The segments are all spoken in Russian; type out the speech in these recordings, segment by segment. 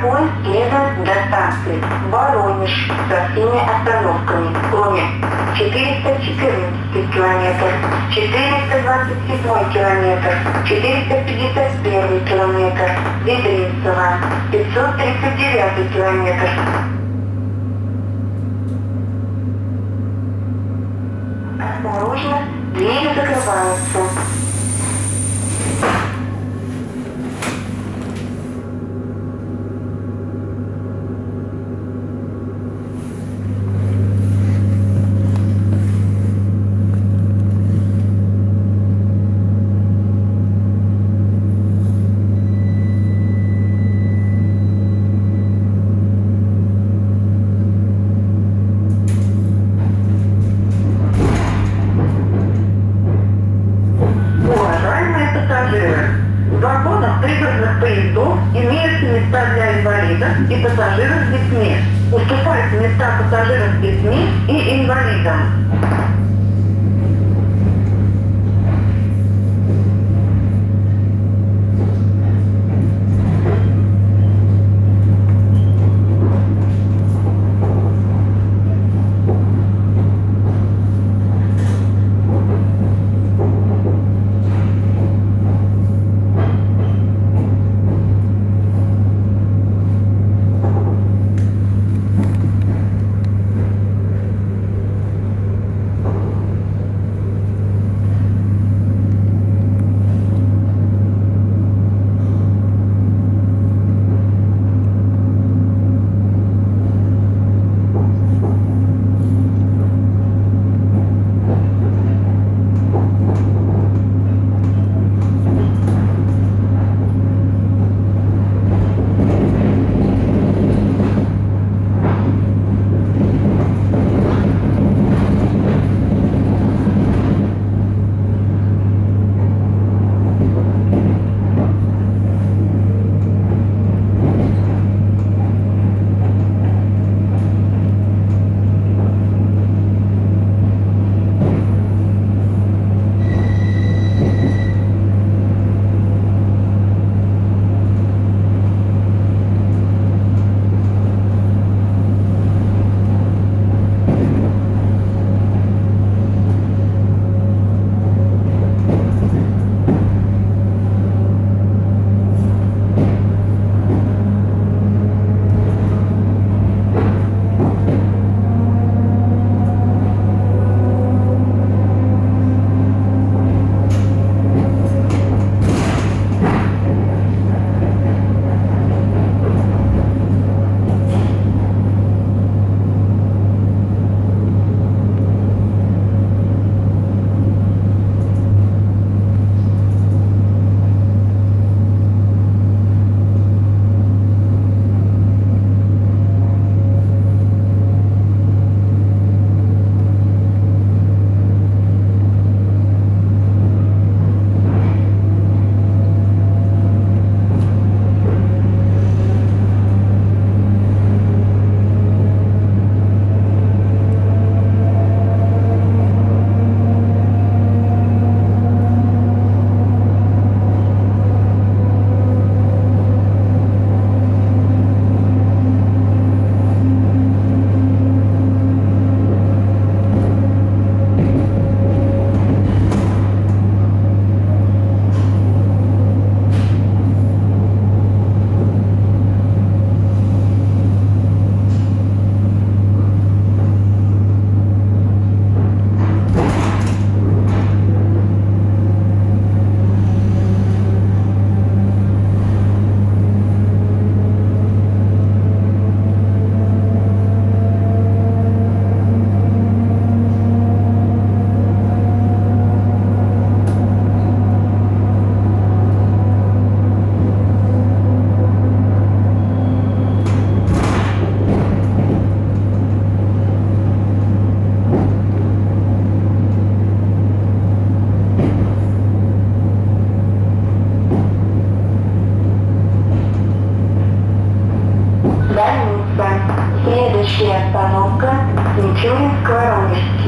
Электропоезд следует до станции Воронеж со всеми остановками, кроме 414 километр, 427 километр, 451 километр, Ведринцево, 539 километр. Осторожно, двери закрываются. инвалидов и пассажиров с детьми. Уступают места пассажиров с детьми и инвалидам. минута. Следующая остановка Мичуринск-Воронеж.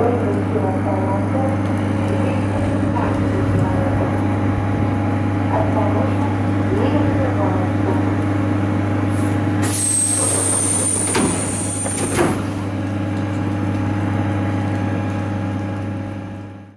我也没去过黄龙洞